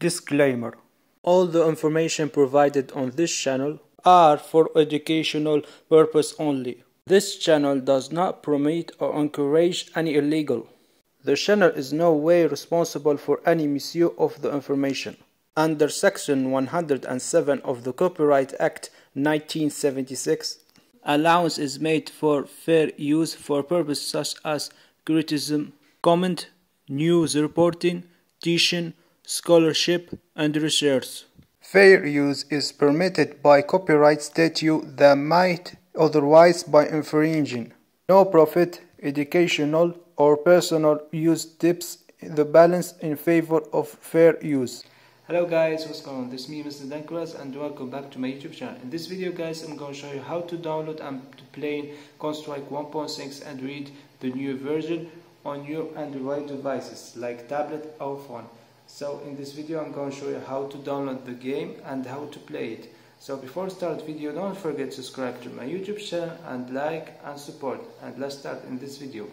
Disclaimer All the information provided on this channel are for educational purpose only. This channel does not promote or encourage any illegal. The channel is no way responsible for any misuse of the information. Under Section 107 of the Copyright Act 1976, allowance is made for fair use for purposes such as criticism, comment, news reporting, teaching, scholarship, and research. Fair use is permitted by copyright statute that might otherwise by infringing. No profit, educational, or personal use tips the balance in favor of fair use. Hello guys, what's going on? This is me Mr. Dankuraz and welcome back to my YouTube channel. In this video guys, I'm going to show you how to download and play Counter-Strike 1.6 Android the new version on your Android devices like tablet or phone. So in this video I'm going to show you how to download the game and how to play it. So before start video don't forget to subscribe to my YouTube channel and like and support. And let's start in this video.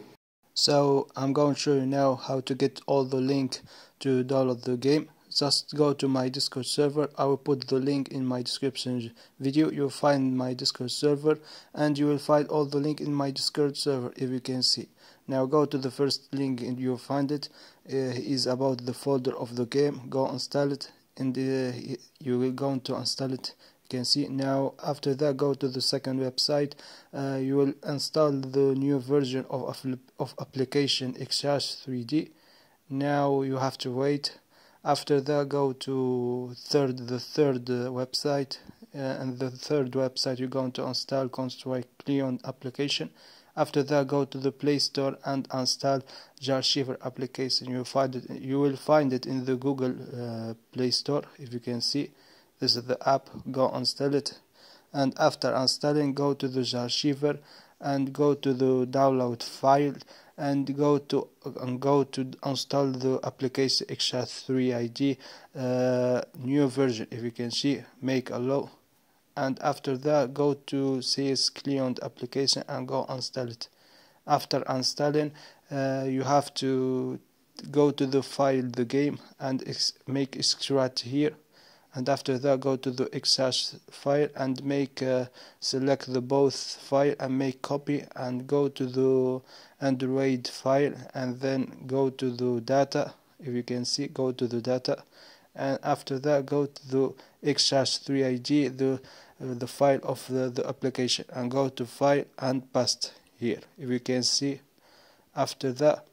So I'm going to show you now how to get all the link to download the game. Just go to my discord server. I will put the link in my description video. You'll find my discord server and you will find all the link in my discord server if you can see now go to the first link and you'll find it. Uh, is about the folder of the game. Go install it and uh, you will go to install it. You can see now after that go to the second website. Uh, you will install the new version of, of application Xash3D now you have to wait. After that go to third the third uh, website. Uh, and the third website you're going to install Counter-Strike Leon application after that go to the play store and install ZArchiver application. You find it you will find it in the google uh, play store if you can see. This is the app. Go install it. And after installing go to the ZArchiver and go to the download file and go to and go to install the application Xash3D uh, new version. If you can see make allow and after that go to CS client application and go install it. After installing uh, you have to go to the file the game and make extract here. And after that go to the Xash file and make uh, select the both file and make copy and go to the Android file and then go to the data. If you can see go to the data and after that go to the Xash3D the uh, the file of the, the application and go to file and paste here. If you can see after that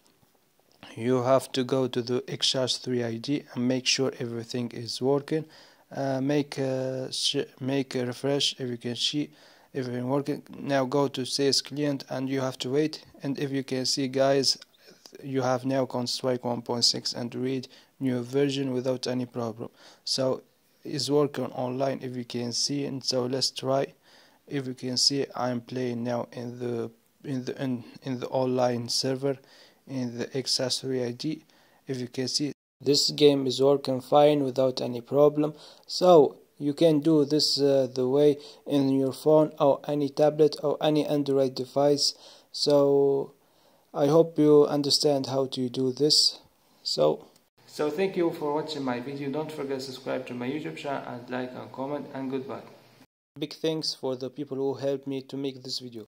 you have to go to the Xash3D and make sure everything is working. Uh, make a, make a refresh if you can see everything working. Now go to CS client and you have to wait. And if you can see guys you have now Counter-Strike 1.6 Android new version without any problem. So it's working online if you can see and so let's try. If you can see I'm playing now in the in the in, in the online server in the Xash3D if you can see this game is working fine without any problem. So you can do this uh, the way in your phone or any tablet or any android device. So i hope you understand how to do this. So so thank you for watching my video. Don't forget to subscribe to my youtube channel and like and comment and goodbye. big thanks for the people who helped me to make this video